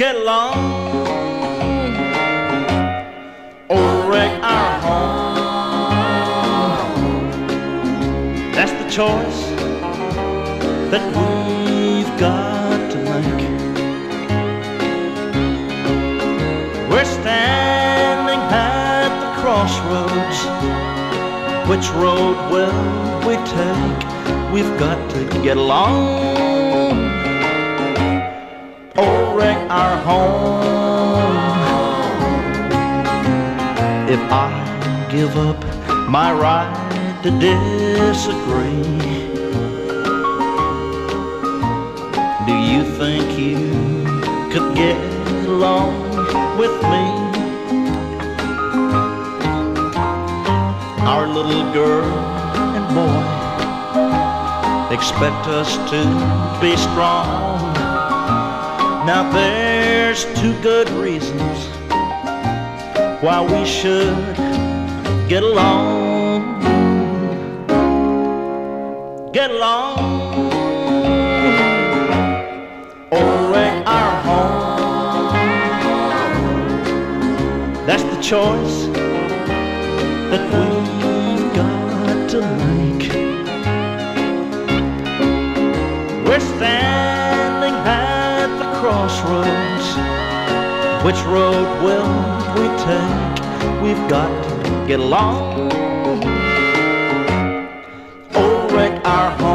get along or wreck our home. That's the choice that we've got to make. We're standing at the crossroads. Which road will we take? We've got to get along home. If I give up my right to disagree, do you think you could get along with me? Our little girl and boy expect us to be strong. Now there's two good reasons why we should get along. Get along. Wreck our home. That's the choice that we've got to make. We're standing Which road will we take? We've got to get along or wreck our home.